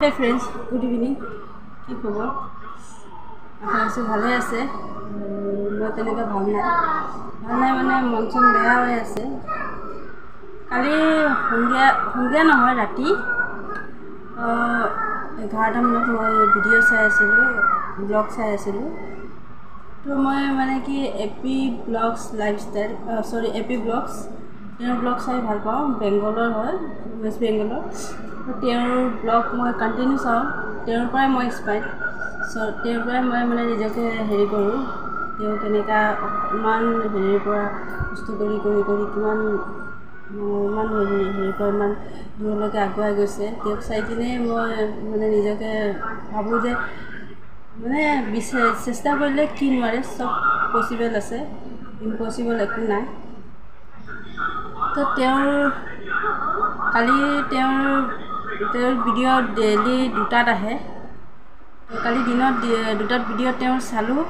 হে friends good evening কি খবৰ? আশা আছোঁ ভালে আছে? মই তেনেকৈ ভাল নাই। ভাল নাই মানে মন চন বেয়া হৈ আছে। কালি সন্ধিয়া সন্ধিয়া নহয় ৰাতি এঘাৰটামানত মই ভিডিঅ' চাই আছিলোঁ ব্লগ চাই আছিলোঁ। তো মই মানে কি এ পি ব্লগছ লাইফষ্টাইল চৰি এ পি ব্লগছ তেওঁৰ ব্লগ চাই ভাল পাওঁ বেংগলৰ হয় ৱেষ্ট বেংগলৰ তেওঁৰ ব্লগ মই কণ্টিনিউ চাওঁ। তেওঁৰ পৰাই মই ইনস্পায়াৰ্ড চ' তেওঁৰ পৰাই মই মানে নিজকে হেৰি কৰোঁ। তেওঁ কেনেকুৱা ইমান হেৰিৰ পৰা কষ্ট কৰি কৰি কৰি কিমান মানে ইমান হেৰি হেৰিৰ পৰা ইমান দূৰলৈকে আগুৱাই গৈছে। তেওঁক চাই কিনে মই মানে নিজকে ভাবোঁ যে মানে বিচা চেষ্টা কৰিলে কি নোৱাৰে চব পচিবল আছে। ইম্পচিবল একো নাই। তো তেওঁৰ কালি তেওঁৰ তেওঁৰ ভিডিঅ' ডেইলি দুটাত আহে। কালি দিনত দুটাত ভিডিঅ' তেওঁৰ চালোঁ।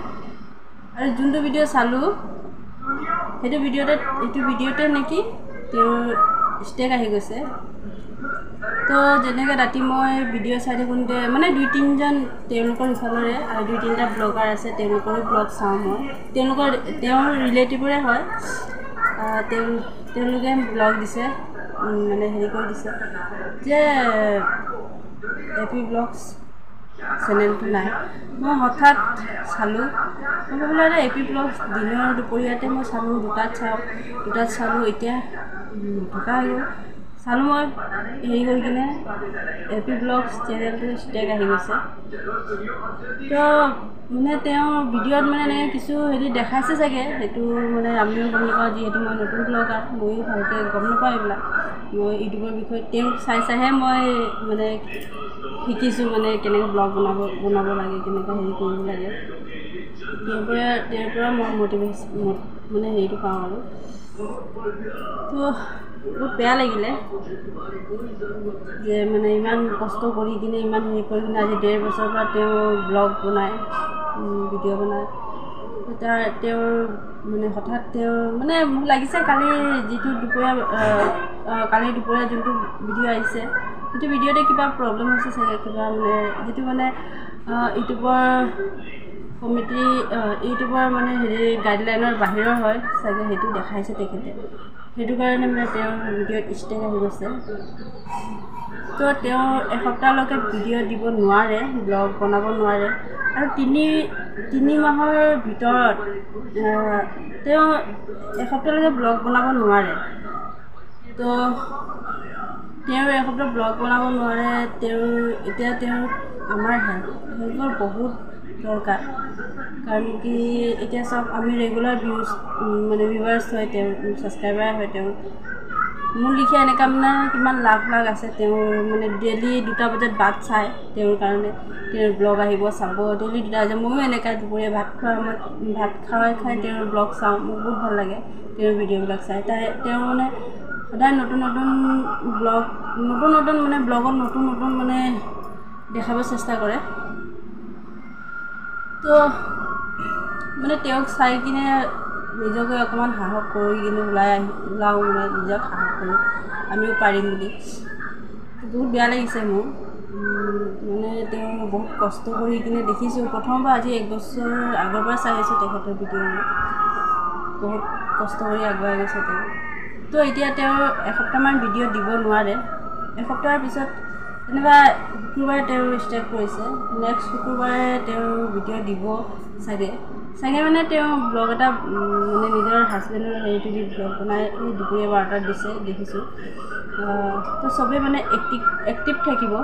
আৰু যোনটো ভিডিঅ' চালোঁ সেইটো ভিডিঅ'তে এইটো ভিডিঅ'তে নেকি তেওঁৰ ষ্টেক আহি গৈছে। তো যেনেকৈ ৰাতি মই ভিডিঅ' চাই থাকোঁতে মানে দুই তিনিজন তেওঁলোকৰ ইফালৰে আৰু দুই তিনিটা ব্লগাৰ আছে তেওঁলোকৰো ব্লগ চাওঁ মই। তেওঁলোকৰ তেওঁৰ ৰিলেটিভৰে হয়। তেওঁ তেওঁলোকে ব্লগ দিছে। মানে হেৰি কৰি দিছে। যে এ পি ব্লগছ চেনেলটো নাই। মই হঠাৎ চালোঁ। মই ভাবিলোঁ এ পি ব্লগছ দিনৰ দুপৰীয়াতে মই চালোঁ দুটাত চাওঁ দুটাত চালোঁ এতিয়া নথকা হৈ গ'ল। চালোঁ মই হেৰি কৰি কিনে এ পি ব্লগছ চেনেলটো ষ্টেক আহি গৈছে। তো মানে তেওঁ ভিডিঅ'ত মানে এনেকৈ কিছু হেৰি দেখাইছে চাগে সেইটো মানে আমিও গম নাপাওঁ যিহেতু মই নতুন ব্লগাৰ ময়ো ভালকৈ গম নাপাওঁ এইবিলাক। মই ইউটিউবৰ বিষয়ে তেওঁক চাই চাইহে মই মানে শিকিছোঁ মানে কেনেকৈ ব্লগ বনাব বনাব লাগে কেনেকৈ হেৰি কৰিব লাগে। তেওঁৰ পৰা তেওঁৰ পৰা মই মটিভেশ্যন মানে হেৰিটো পাওঁ আৰু। তো বহুত বেয়া লাগিলে যে মানে ইমান কষ্ট কৰি কিনে ইমান হেৰি কৰি কিনে আজি ডেৰ বছৰৰ পৰা তেওঁ ব্লগ বনায় ভিডিঅ' বনায়। তাৰ তেওঁৰ মানে হঠাৎ তেওঁৰ মানে মোক লাগিছে কালি যিটো দুপৰীয়া কালি দুপৰীয়া যোনটো ভিডিঅ' আহিছে সেইটো ভিডিঅ'তে কিবা প্ৰব্লেম হৈছে চাগে কিবা মানে যিটো মানে ইউটিউবৰ কমিটি ইউটিউবৰ মানে হেৰি গাইডলাইনৰ বাহিৰৰ হয় চাগে সেইটো দেখাইছে তেখেতে। সেইটো কাৰণে মানে তেওঁৰ ভিডিঅ'ত ষ্টেক আহি গৈছে। তো তেওঁ এসপ্তাহলৈকে ভিডিঅ' দিব নোৱাৰে ব্লগ বনাব নোৱাৰে। আৰু তিনি তিনি মাহৰ ভিতৰত তেওঁ এসপ্তাহলৈকে ব্লগ বনাব নোৱাৰে। তো তেওঁ এসপ্তাহ ব্লগ বনাব নোৱাৰে তেওঁৰ এতিয়া তেওঁৰ আমাৰ হেল্প হেল্পৰ বহুত দৰকাৰ। কাৰণ কি এতিয়া চব আমি ৰেগুলাৰ ভিউজ মানে ভিউৱাৰ্ছ হয় তেওঁ ছাবস্ক্ৰাইবাৰ হয় তেওঁ। মোৰ লিখীয়া এনেকুৱা মানে কিমান লাখ লাখ আছে তেওঁৰ মানে ডেইলি দুটা বজাত ভাত চায় তেওঁৰ কাৰণে। তেওঁৰ ব্লগ আহিব চাব ডেইলি দুটা বজাত ময়ো এনেকুৱা দুপৰীয়া ভাত খোৱাৰ সময়ত ভাত খাই খাই তেওঁৰ ব্লগ চাওঁ মোৰ বহুত ভাল লাগে তেওঁৰ ভিডিঅ'বিলাক চাই। তাই তেওঁ মানে সদায় নতুন নতুন ব্লগ নতুন নতুন মানে ব্লগত নতুন নতুন মানে দেখাব চেষ্টা কৰে। তো মানে তেওঁক চাই কিনে নিজকে অকণমান সাহস কৰি কিনে ওলাই আহি ওলাওঁ মানে নিজক সাহস কৰোঁ আমিও পাৰিম বুলি। বহুত বেয়া লাগিছে মোৰ। মানে তেওঁ বহুত কষ্ট কৰি কিনে দেখিছোঁ। প্ৰথমবাৰ আজি এক বছৰ আগৰ পৰা চাই আছোঁ তেখেতৰ ভিডিঅ'বোৰ। বহুত কষ্ট কৰি আগুৱাই গৈছে তেওঁ। তো এতিয়া তেওঁ এসপ্তাহমান ভিডিঅ' দিব নোৱাৰে। এসপ্তাহৰ পিছত যেনিবা শুকুৰবাৰে তেওঁ ষ্টাৰ্ট কৰিছে। নেক্সট শুকুৰবাৰে তেওঁ ভিডিঅ' দিব চাগে। চাগে মানে তেওঁ ব্লগ এটা মানে নিজৰ হাজবেণ্ডৰ হেৰিটো দি ব্লগ বনাই এই দুপৰীয়া বাৰটাত দিছে দেখিছোঁ। তো চবেই মানে এক্টিভ এক্টিভ থাকিব।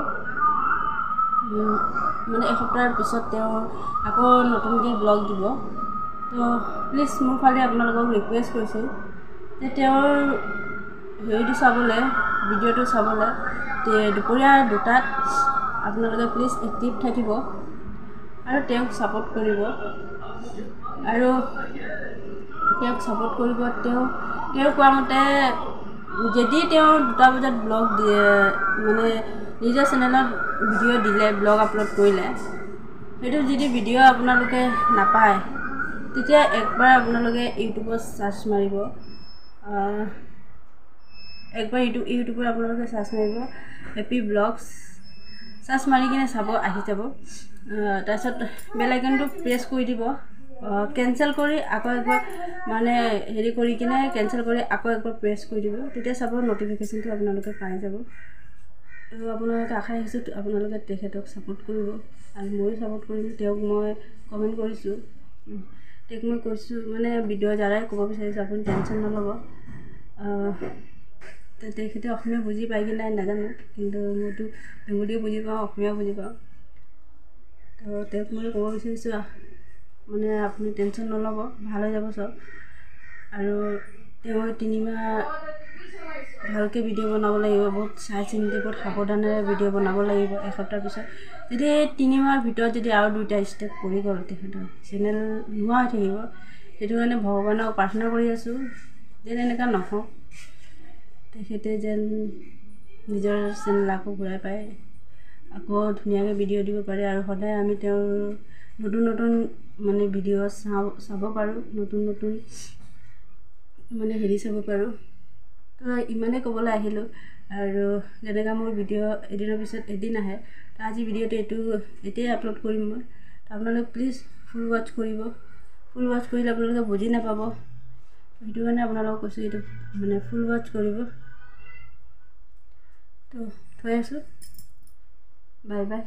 মানে এসপ্তাহৰ পিছত তেওঁ আকৌ নতুনকৈ ব্লগ দিব। তো প্লিজ মোৰ ফালে আপোনালোকক ৰিকুৱেষ্ট কৰিছোঁ। যে তেওঁৰ হেৰিটো চাবলৈ ভিডিঅ'টো চাবলৈ দুপৰীয়া দুটাত আপোনালোকে প্লিজ এক্টিভ থাকিব আৰু তেওঁক ছাপোৰ্ট কৰিব। আৰু তেওঁক ছাপোৰ্ট কৰিব তেওঁ তেওঁ কোৱা মতে যদি তেওঁ দুটা বজাত ব্লগ দিয়ে মানে নিজৰ চেনেলত ভিডিঅ' দিলে ব্লগ আপলোড কৰিলে সেইটো যদি ভিডিঅ' আপোনালোকে নাপায় তেতিয়া একবাৰ আপোনালোকে ইউটিউবত চাৰ্চ মাৰিব। একবাৰ ইউটিউব ইউটিউবত আপোনালোকে চাৰ্চ মাৰিব হেপী ব্লগছ চাৰ্চ মাৰি কিনে চাব আহি যাব। তাৰপিছত বেলাইকনটো প্ৰেছ কৰি দিব। কেঞ্চেল কৰি আকৌ একবাৰ মানে হেৰি কৰি কিনে কেঞ্চেল কৰি আকৌ একবাৰ প্ৰেছ কৰি দিব। তেতিয়া চাব নটিফিকেশ্যনটো আপোনালোকে পাই যাব। তো আপোনালোকে আশা ৰাখিছোঁ আপোনালোকে তেখেতক ছাপোৰ্ট কৰিব। আৰু ময়ো ছাপোৰ্ট কৰিম তেওঁক মই কমেণ্ট কৰিছোঁ। তেওঁক মই কৈছোঁ মানে ভিডিঅ'ৰ দ্বাৰাই ক'ব বিচাৰিছোঁ আপুনি টেনশ্যন নল'ব। তেখেতে অসমীয়া বুজি পায় কি নাই নাজানো কিন্তু মইতো বেংগলীও বুজি পাওঁ অসমীয়াও বুজি পাওঁ। তো তেওঁক মই ক'ব বিচাৰিছোঁ মানে আপুনি টেনশ্যন নল'ব ভাল হৈ যাব চব। আৰু তেওঁ তিনিমাহ ভালকৈ ভিডিঅ' বনাব লাগিব বহুত চাই চিন্তি বহুত সাৱধানেৰে ভিডিঅ' বনাব লাগিব এসপ্তাহ পিছত। যদি এই তিনিমাহৰ ভিতৰত যদি আৰু দুটা ষ্টেপ কৰি গ'ল তেখেতৰ চেনেল নোহোৱা হৈ থাকিব। সেইটো কাৰণে ভগৱানক প্ৰাৰ্থনা কৰি আছোঁ যেন এনেকুৱা নহওক। তেখেতে যেন নিজৰ চেনেল আকৌ ঘূৰাই পায় আকৌ ধুনীয়াকৈ ভিডিঅ' দিব পাৰে আৰু সদায় আমি তেওঁৰ নতুন নতুন মানে ভিডিঅ' চাওঁ চাব পাৰোঁ নতুন নতুন মানে হেৰি চাব পাৰোঁ। তো ইমানেই ক'বলৈ আহিলোঁ আৰু যেনেকৈ মোৰ ভিডিঅ' এদিনৰ পিছত এদিন আহে তো আজি ভিডিঅ'টো এইটো এতিয়াই আপলোড কৰিম মই। তো আপোনালোকে প্লিজ ফুল ৱাচ কৰিব। ফুল ৱাচ কৰিলে আপোনালোকে বুজি নাপাব। সেইটো কাৰণে আপোনালোকক কৈছোঁ এইটো মানে ফুল ৱাচ কৰিব। তো থৈ আছোঁ। Bye bye